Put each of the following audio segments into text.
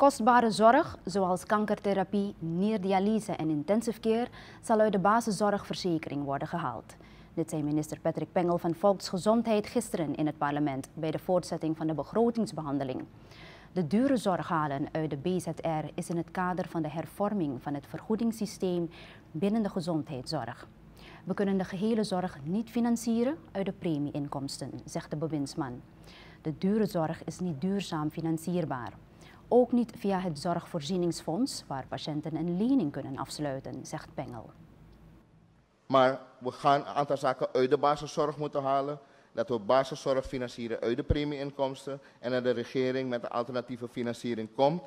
Kostbare zorg, zoals kankertherapie, nierdialyse en intensive care, zal uit de basiszorgverzekering worden gehaald. Dit zei minister Patrick Pengel van Volksgezondheid gisteren in het parlement bij de voortzetting van de begrotingsbehandeling. De dure zorg halen uit de BZR is in het kader van de hervorming van het vergoedingssysteem binnen de gezondheidszorg. We kunnen de gehele zorg niet financieren uit de premieinkomsten, zegt de bewindsman. De dure zorg is niet duurzaam financierbaar. Ook niet via het Zorgvoorzieningsfonds, waar patiënten een lening kunnen afsluiten, zegt Pengel. Maar we gaan een aantal zaken uit de basiszorg moeten halen. Dat we basiszorg financieren uit de premieinkomsten. En dat de regering met een alternatieve financiering komt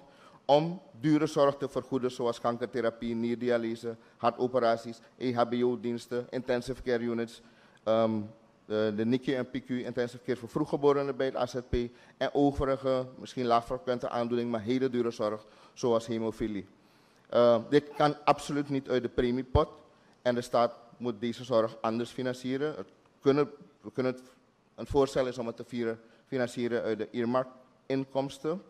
om dure zorg te vergoeden, zoals kankertherapie, nierdialyse, hartoperaties, EHBO-diensten, intensive care units, um, de, de NICU en PQ, intensive care voor vroeggeborenen bij het AZP en overige, misschien laagfrequente aandoeningen, maar hele dure zorg, zoals hemofilie. Uh, dit kan absoluut niet uit de premiepot en de staat moet deze zorg anders financieren. Kunnen, we kunnen het, een voorstel is om het te financieren uit de earmark-inkomsten,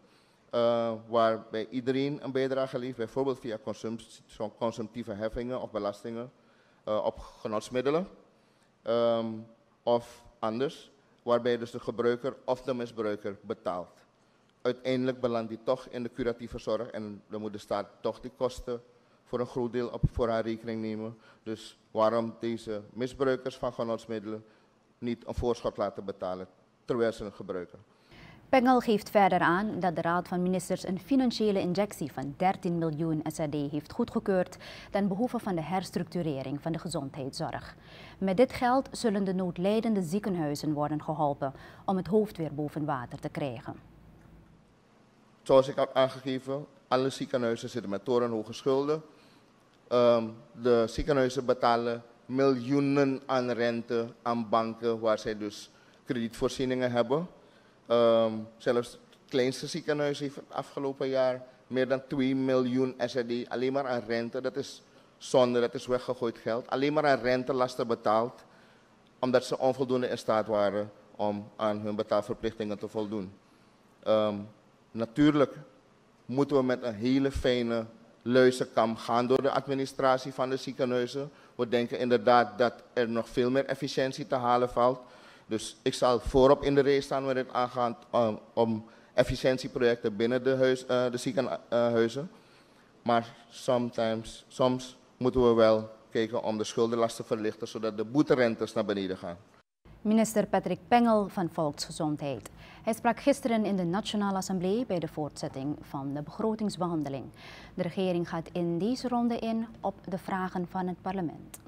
uh, waarbij iedereen een bijdrage levert, bijvoorbeeld via consumptieve heffingen of belastingen op genotsmiddelen. Um, of anders, waarbij dus de gebruiker of de misbruiker betaalt. Uiteindelijk belandt die toch in de curatieve zorg en dan moet de staat toch die kosten voor een groot deel op, voor haar rekening nemen. Dus waarom deze misbruikers van genotsmiddelen niet een voorschot laten betalen terwijl ze het gebruiken. Pengel geeft verder aan dat de Raad van Ministers een financiële injectie van 13 miljoen SAD heeft goedgekeurd ten behoeve van de herstructurering van de gezondheidszorg. Met dit geld zullen de noodlijdende ziekenhuizen worden geholpen om het hoofd weer boven water te krijgen. Zoals ik had aangegeven, alle ziekenhuizen zitten met torenhoge schulden. Um, de ziekenhuizen betalen miljoenen aan rente aan banken waar zij dus kredietvoorzieningen hebben. Um, zelfs het kleinste ziekenhuis heeft het afgelopen jaar meer dan 2 miljoen SRD alleen maar aan rente. Dat is zonde, dat is weggegooid geld. Alleen maar aan rentelasten betaald, omdat ze onvoldoende in staat waren om aan hun betaalverplichtingen te voldoen. Um, natuurlijk moeten we met een hele fijne luizenkam gaan door de administratie van de ziekenhuizen. We denken inderdaad dat er nog veel meer efficiëntie te halen valt. Dus ik zal voorop in de race staan met het aangaan um, om efficiëntieprojecten binnen de, huis, uh, de ziekenhuizen. Maar sometimes, soms moeten we wel kijken om de schuldenlast te verlichten, zodat de boeterentes naar beneden gaan. Minister Patrick Pengel van Volksgezondheid. Hij sprak gisteren in de Nationale Assemblée bij de voortzetting van de begrotingsbehandeling. De regering gaat in deze ronde in op de vragen van het parlement.